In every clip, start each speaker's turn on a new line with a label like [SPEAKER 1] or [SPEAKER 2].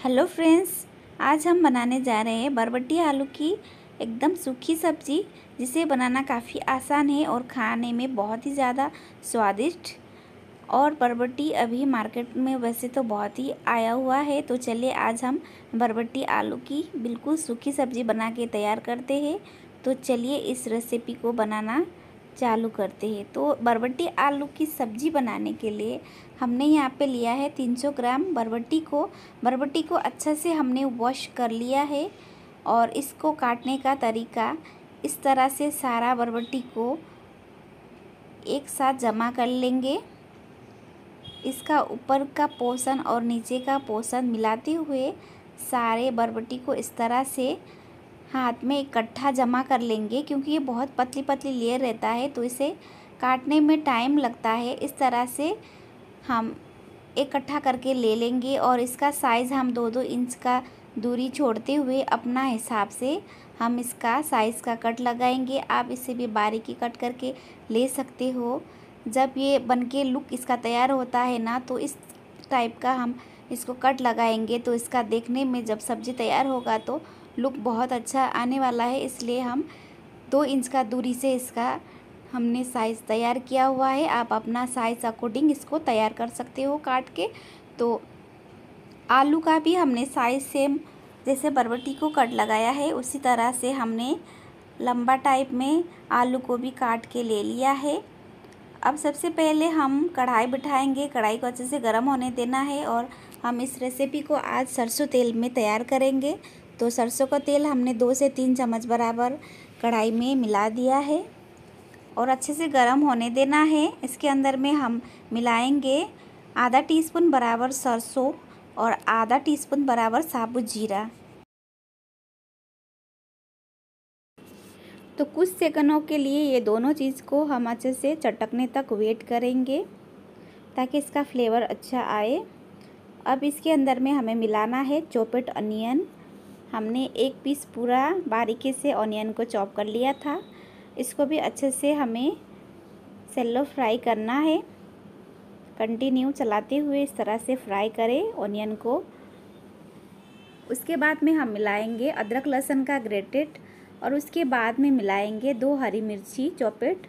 [SPEAKER 1] Hello friends, आज हम बनाने जा रहे हैं बरबटी आलू की एकदम सूखी सब्ज़ी, जिसे बनाना काफ़ी आसान है और खाने में बहुत ही ज़्यादा स्वादिष्ट। और बरबटी अभी मार्केट में वैसे तो बहुत ही आया हुआ है तो चलिए आज हम बरबटी आलू की बिल्कुल सूखी सब्ज़ी बना के तैयार करते हैं। तो चलिए इस रेसिपी को बनाना चालू करते हैं। तो बरबट्टी आलू की सब्ज़ी बनाने के लिए हमने यहाँ पे लिया है 300 ग्राम बरबट्टी को। बरबटी को अच्छा से हमने वॉश कर लिया है और इसको काटने का तरीका इस तरह से सारा बरबटी को एक साथ जमा कर लेंगे। इसका ऊपर का पोषण और नीचे का पोषण मिलाते हुए सारे बरबटी को इस तरह से हाथ में इकट्ठा जमा कर लेंगे क्योंकि ये बहुत पतली पतली लेयर रहता है तो इसे काटने में टाइम लगता है। इस तरह से हम इकट्ठा करके ले लेंगे और इसका साइज़ हम दो दो इंच का दूरी छोड़ते हुए अपना हिसाब से हम इसका साइज़ का कट लगाएँगे। आप इसे भी बारीकी कट करके ले सकते हो। जब ये बन के लुक इसका तैयार होता है ना तो इस टाइप का हम इसको कट लगाएँगे। तो इसका देखने में जब सब्ज़ी तैयार होगा तो लुक बहुत अच्छा आने वाला है, इसलिए हम दो इंच का दूरी से इसका हमने साइज़ तैयार किया हुआ है। आप अपना साइज़ अकॉर्डिंग इसको तैयार कर सकते हो काट के। तो आलू का भी हमने साइज़ सेम जैसे बरबटी को कट लगाया है, उसी तरह से हमने लंबा टाइप में आलू को भी काट के ले लिया है। अब सबसे पहले हम कढ़ाई बिठाएँगे। कढ़ाई को अच्छे से गर्म होने देना है और हम इस रेसिपी को आज सरसों तेल में तैयार करेंगे। तो सरसों का तेल हमने दो से तीन चम्मच बराबर कढ़ाई में मिला दिया है और अच्छे से गर्म होने देना है। इसके अंदर में हम मिलाएँगे आधा टीस्पून बराबर सरसों और आधा टीस्पून बराबर साबुत जीरा। तो कुछ सेकंडों के लिए ये दोनों चीज़ को हम अच्छे से चटकने तक वेट करेंगे ताकि इसका फ्लेवर अच्छा आए। अब इसके अंदर में हमें मिलाना है चोपेट अनियन। हमने एक पीस पूरा बारीकी से ऑनियन को चॉप कर लिया था। इसको भी अच्छे से हमें सेल्लो फ्राई करना है। कंटिन्यू चलाते हुए इस तरह से फ्राई करें ऑनियन को। उसके बाद में हम मिलाएँगे अदरक लहसुन का ग्रेटेड और उसके बाद में मिलाएँगे दो हरी मिर्ची चॉपेट।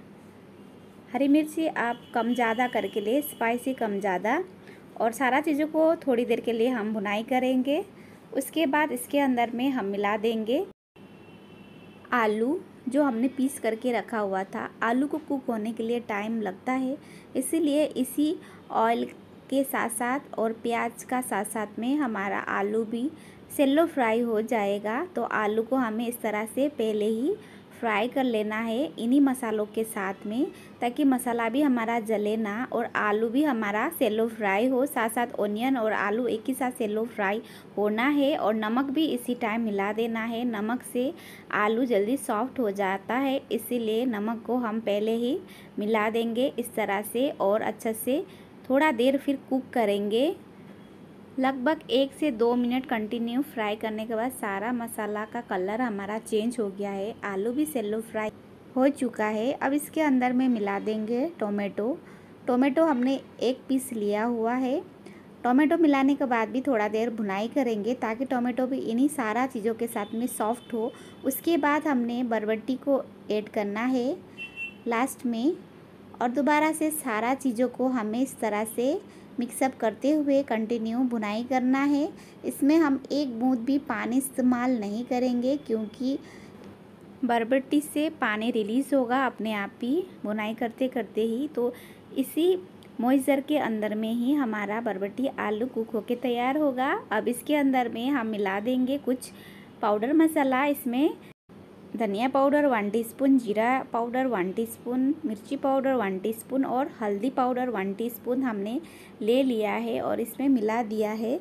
[SPEAKER 1] हरी मिर्ची आप कम ज़्यादा करके ले, स्पाइसी कम ज़्यादा। और सारा चीज़ों को थोड़ी देर के लिए हम भुनाई करेंगे। उसके बाद इसके अंदर में हम मिला देंगे आलू, जो हमने पीस करके रखा हुआ था। आलू को कुक होने के लिए टाइम लगता है, इसीलिए इसी ऑयल के साथ साथ और प्याज का साथ साथ में हमारा आलू भी सेल्लो फ्राई हो जाएगा। तो आलू को हमें इस तरह से पहले ही फ्राई कर लेना है इन्हीं मसालों के साथ में, ताकि मसाला भी हमारा जले ना और आलू भी हमारा सेलो फ्राई हो। साथ साथ ओनियन और आलू एक ही साथ सेलो फ्राई होना है और नमक भी इसी टाइम मिला देना है। नमक से आलू जल्दी सॉफ्ट हो जाता है, इसीलिए नमक को हम पहले ही मिला देंगे इस तरह से और अच्छे से थोड़ा देर फिर कुक करेंगे। लगभग एक से दो मिनट कंटिन्यू फ्राई करने के बाद सारा मसाला का कलर हमारा चेंज हो गया है। आलू भी सेल्लो फ्राई हो चुका है। अब इसके अंदर में मिला देंगे टोमेटो टोमेटो हमने एक पीस लिया हुआ है। टोमेटो मिलाने के बाद भी थोड़ा देर भुनाई करेंगे ताकि टोमेटो भी इन्हीं सारा चीज़ों के साथ में सॉफ्ट हो। उसके बाद हमने बरबट्टी को ऐड करना है लास्ट में और दोबारा से सारा चीज़ों को हमें इस तरह से मिक्सअप करते हुए कंटिन्यू बुनाई करना है। इसमें हम एक बूंद भी पानी इस्तेमाल नहीं करेंगे क्योंकि बरबट्टी से पानी रिलीज़ होगा अपने आप ही बुनाई करते करते ही। तो इसी मॉइस्चर के अंदर में ही हमारा बरबट्टी आलू कुक होके तैयार होगा। अब इसके अंदर में हम मिला देंगे कुछ पाउडर मसाला। इसमें धनिया पाउडर वन टीस्पून, जीरा पाउडर वन टीस्पून, मिर्ची पाउडर वन टीस्पून और हल्दी पाउडर वन टीस्पून हमने ले लिया है और इसमें मिला दिया है।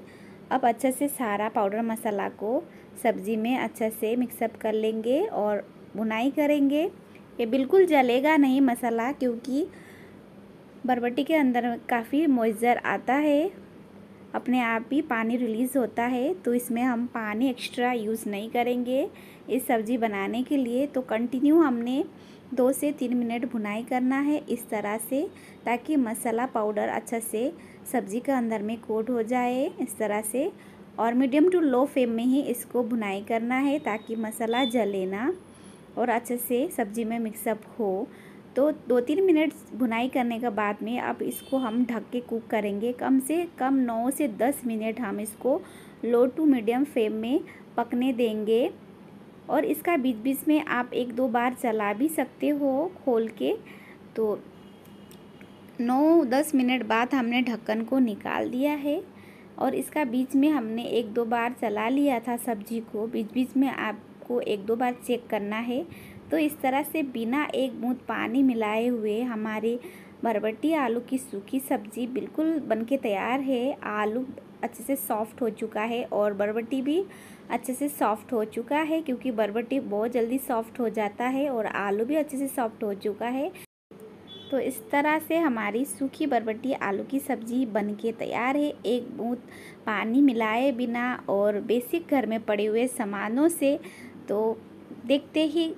[SPEAKER 1] अब अच्छे से सारा पाउडर मसाला को सब्ज़ी में अच्छे से मिक्सअप कर लेंगे और बुनाई करेंगे। ये बिल्कुल जलेगा नहीं मसाला क्योंकि बरबटी के अंदर काफ़ी मॉइस्चर आता है। अपने आप ही पानी रिलीज़ होता है तो इसमें हम पानी एक्स्ट्रा यूज़ नहीं करेंगे। इस सब्ज़ी बनाने के लिए तो कंटिन्यू हमने दो से तीन मिनट भुनाई करना है इस तरह से, ताकि मसाला पाउडर अच्छा से सब्ज़ी के अंदर में कोट हो जाए इस तरह से। और मीडियम टू लो फ्लेम में ही इसको भुनाई करना है, ताकि मसाला जले ना और अच्छे से सब्ज़ी में मिक्सअप हो। तो दो तीन मिनट भुनाई करने के बाद में अब इसको हम ढक के कुक करेंगे। कम से कम नौ से दस मिनट हम इसको लो टू मीडियम फ्लेम में पकने देंगे। और इसका बीच बीच में आप एक दो बार चला भी सकते हो खोल के। तो नौ दस मिनट बाद हमने ढक्कन को निकाल दिया है। और इसका बीच में हमने एक दो बार चला लिया था सब्ज़ी को। बीच बीच में आपको एक दो बार चेक करना है। तो इस तरह से बिना एक बूंद पानी मिलाए हुए हमारी बरबटी आलू की सूखी सब्ज़ी बिल्कुल बनके तैयार है। आलू अच्छे से सॉफ्ट हो चुका है और बरबटी भी अच्छे से सॉफ्ट हो चुका है क्योंकि बरबटी बहुत जल्दी सॉफ्ट हो जाता है और आलू भी अच्छे से सॉफ्ट हो चुका है। तो इस तरह से हमारी सूखी बरबटी आलू की सब्ज़ी बन के तैयार है। एक बूंद पानी मिलाए बिना और बेसिक घर में पड़े हुए सामानों से तो देखते ही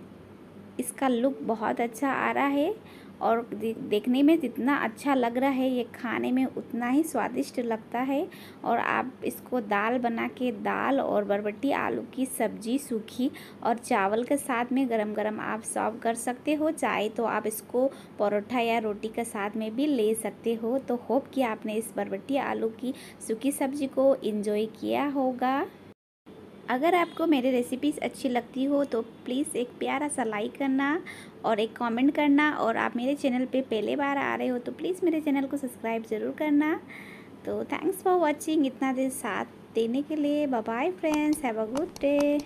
[SPEAKER 1] इसका लुक बहुत अच्छा आ रहा है और देखने में जितना अच्छा लग रहा है, ये खाने में उतना ही स्वादिष्ट लगता है। और आप इसको दाल बना के, दाल और बरबटी आलू की सब्ज़ी, सूखी और चावल के साथ में गरम गरम आप सर्व कर सकते हो। चाहे तो आप इसको परोठा या रोटी के साथ में भी ले सकते हो। तो होप कि आपने इस बरबटी आलू की सूखी सब्ज़ी को इन्जॉय किया होगा। अगर आपको मेरी रेसिपीज़ अच्छी लगती हो तो प्लीज़ एक प्यारा सा लाइक करना और एक कमेंट करना। और आप मेरे चैनल पे पहले बार आ रहे हो तो प्लीज़ मेरे चैनल को सब्सक्राइब ज़रूर करना। तो थैंक्स फॉर वॉचिंग इतना देर साथ देने के लिए। Bye friends have a good day